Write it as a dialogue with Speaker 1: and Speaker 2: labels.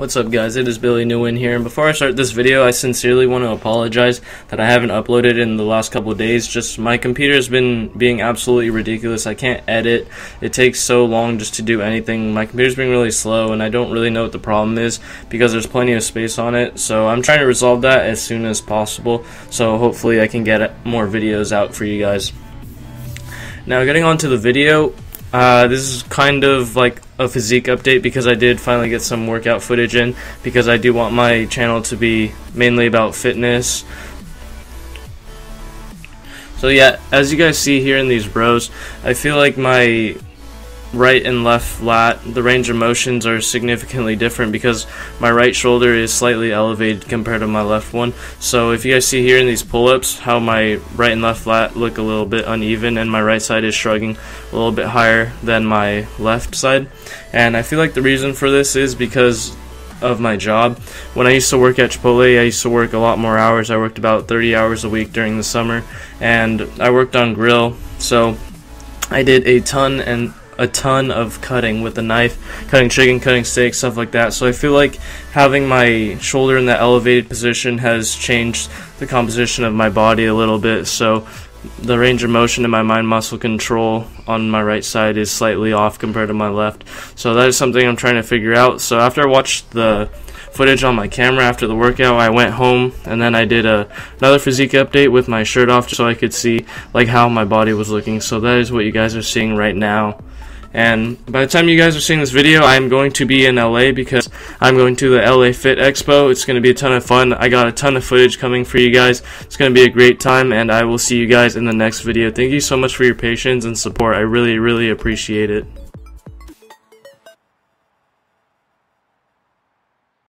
Speaker 1: What's up guys, it is Billy Nguyen here, and before I start this video, I sincerely want to apologize that I haven't uploaded in the last couple days, just my computer's been being absolutely ridiculous, I can't edit, it takes so long just to do anything, my computer's being really slow, and I don't really know what the problem is, because there's plenty of space on it, so I'm trying to resolve that as soon as possible, so hopefully I can get more videos out for you guys. Now getting on to the video, uh, this is kind of like a physique update because I did finally get some workout footage in because I do want my channel to be mainly about fitness. So yeah, as you guys see here in these rows, I feel like my right and left lat, the range of motions are significantly different because my right shoulder is slightly elevated compared to my left one. So if you guys see here in these pull-ups how my right and left lat look a little bit uneven and my right side is shrugging a little bit higher than my left side. And I feel like the reason for this is because of my job. When I used to work at Chipotle, I used to work a lot more hours. I worked about 30 hours a week during the summer and I worked on grill. So I did a ton and a ton of cutting with a knife, cutting chicken, cutting steak, stuff like that. So I feel like having my shoulder in that elevated position has changed the composition of my body a little bit. So the range of motion in my mind muscle control on my right side is slightly off compared to my left. So that is something I'm trying to figure out. So after I watched the footage on my camera after the workout. I went home and then I did a, another physique update with my shirt off so I could see like how my body was looking. So that is what you guys are seeing right now. And by the time you guys are seeing this video, I'm going to be in LA because I'm going to the LA Fit Expo. It's going to be a ton of fun. I got a ton of footage coming for you guys. It's going to be a great time, and I will see you guys in the next video. Thank you so much for your patience and support. I really, really appreciate it.